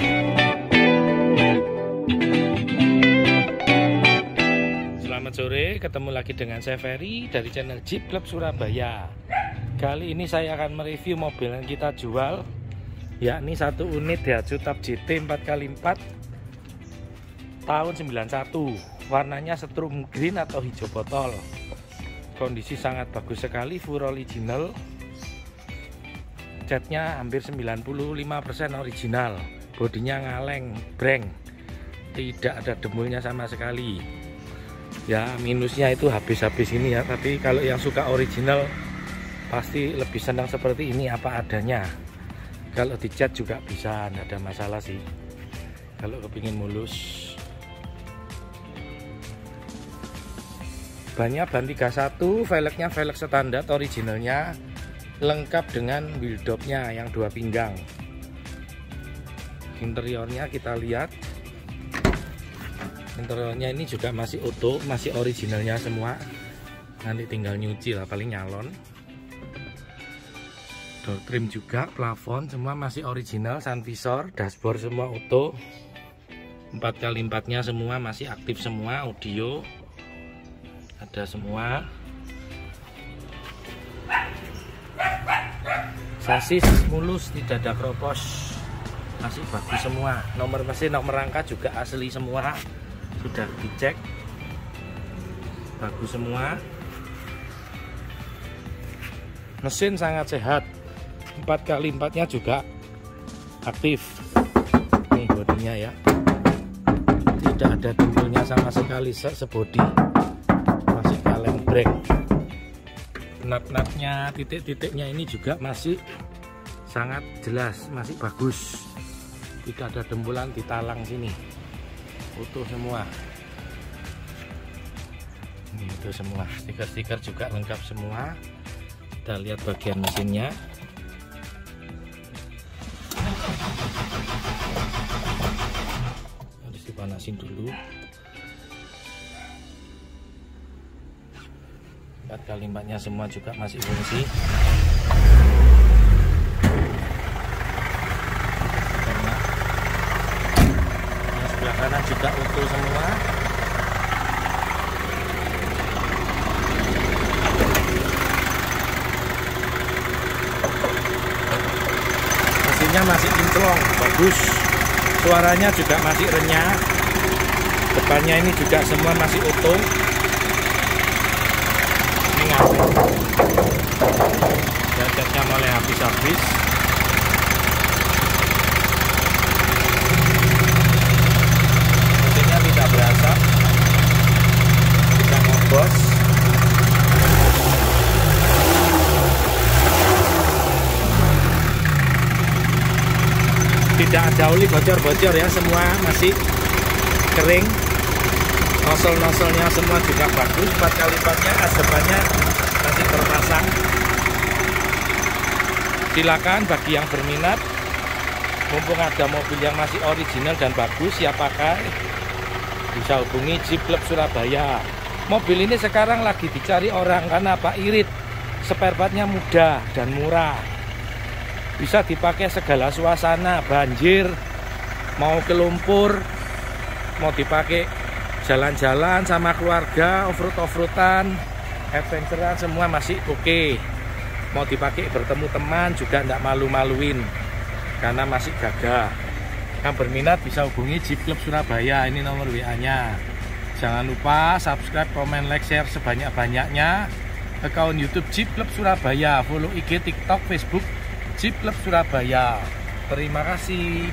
Selamat sore, ketemu lagi dengan saya Ferry dari channel Jeep Club Surabaya. Kali ini saya akan mereview mobil yang kita jual, yakni satu unit Daihatsu Tab GT 4x4 tahun 91. Warnanya setrum green atau hijau botol. Kondisi sangat bagus sekali, full original. Catnya hampir 95% original. Bodinya ngaleng, breng. Tidak ada demulnya sama sekali. Ya minusnya itu habis-habis ini ya. Tapi kalau yang suka original pasti lebih senang seperti ini apa adanya. Kalau dicat juga bisa tidak ada masalah sih. Kalau kepingin mulus. Banyak ban 31 velgnya velg standar originalnya lengkap dengan wheel yang dua pinggang interiornya kita lihat. Interiornya ini juga masih utuh masih originalnya semua. Nanti tinggal nyuci lah paling nyalon. Door trim juga plafon semua masih original sun visor dashboard semua utuh. 4x4 nya semua masih aktif semua audio. Ada semua. Sasis mulus tidak ada kropos masih bagus semua. Nomor mesin nomor rangka juga asli semua. Sudah dicek. Bagus semua. Mesin sangat sehat. 4 kali 4 nya juga aktif. Nih bodinya ya. Tidak ada dengkulnya sama sekali sebodi. Masih kaleng brake nat-natnya titik-titiknya ini juga masih sangat jelas masih bagus tidak ada dembulan di talang sini. Utuh semua. Ini utuh semua. Stiker-stiker juga lengkap semua. Kita lihat bagian mesinnya. Harus dipanasin dulu. 4 kali 4 nya semua juga masih fungsi juga utuh semua. Mesinnya masih kinclong bagus. Suaranya juga masih renyah. Depannya ini juga semua masih utuh. Ini ngapain gadgetnya mulai habis-habis tidak berasa kita ngobos tidak ada oli bocor-bocor ya semua masih kering. Nosel-noselnya semua juga bagus empat kali empatnya asapnya masih terpasang. Silakan bagi yang berminat mumpung ada mobil yang masih original dan bagus siap pakai bisa hubungi Jeep Club Surabaya. Mobil ini sekarang lagi dicari orang karena Pak Irit spare partnya mudah dan murah bisa dipakai segala suasana banjir mau ke lumpur mau dipakai jalan-jalan sama keluarga off-road off-roadan adventurean semua masih oke. Okay. mau dipakai bertemu teman juga tidak malu-maluin karena masih gagah. Yang berminat bisa hubungi Jeep Club Surabaya ini nomor WA nya jangan lupa subscribe komen like share sebanyak-banyaknya. Account YouTube Jeep Club Surabaya follow IG TikTok Facebook Jeep Club Surabaya. Terima kasih